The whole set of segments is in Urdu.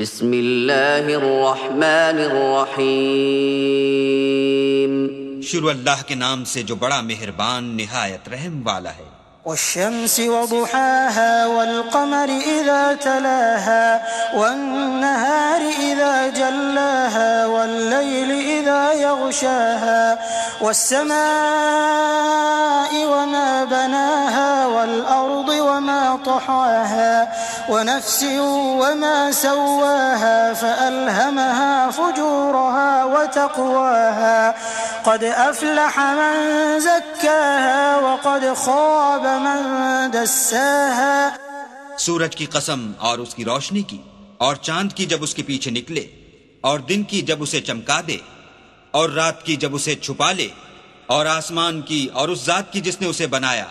بسم الله الرحمن الرحيم. شروع الله کے نام سے جو بڑا مہربان نہایت رحم والا ہے۔ والشمس وضحاها والقمر إذا تلاها والنهار إذا جلاها والليل إذا يغشاها والسماء وما بناها والأرض وما طحاها ونفس وما سواها فألهمها فجورها وتقواها. قد أفلح من زكاها وقد خاب من دساها. سورج کی قسم اور اس کی روشنی کی، اور چاند کی جب اس کے پیچھے نکلے، اور دن کی جب اسے چمکا دے، اور رات کی جب اسے چھپا لے، اور آسمان کی اور اس ذات کی جس نے اسے بنایا۔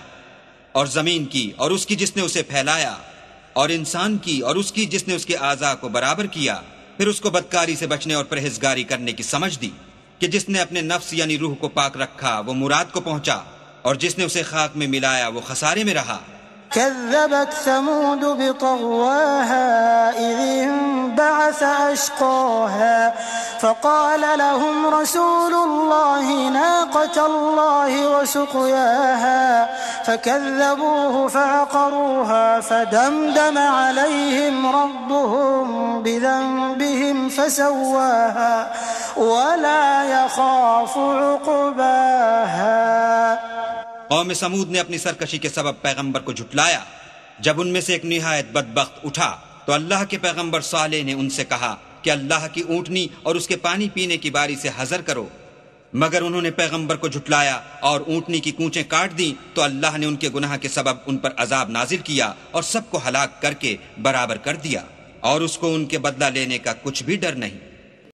اور زمین کی اور اس کی جس نے اسے پھیلایا اور انسان کی اور اس کی جس نے اس کے اعضاء کو برابر کیا، پھر اس کو بدکاری سے بچنے اور پرہیزگاری کرنے کی سمجھ دی کہ جس نے اپنے نفس یعنی روح کو پاک رکھا، وہ مراد کو پہنچا اور جس نے اسے خاک میں ملایا، وہ خسارے میں رہا۔ كذبت ثمود بطغواها إذ انبعث أشقاها فقال لهم رسول الله نار ناقة الله وسقياها، فكذبوه فعقروها، فدمدم عليهم ربهم بذنبهم فسواها، ولا يخاف عقباها. قوم سمود نے اپنی سرکشی کے سبب پیغمبر کو جھٹلایا۔ جب ان میں سے ایک نہایت بدبخت اٹھا، تو اللہ کے پیغمبر صالح نے ان سے کہا کہ اللہ کی اونٹنی اور اس کے پانی پینے کی باری سے حضر کرو۔ مگر انہوں نے پیغمبر کو جھٹلایا اور اونٹنی کی کونچیں کاٹ دیں تو اللہ نے ان کے گناہ کے سبب ان پر عذاب نازل کیا اور سب کو ہلاک کر کے برابر کر دیا اور اس کو ان کے بدلہ لینے کا کچھ بھی ڈر نہیں۔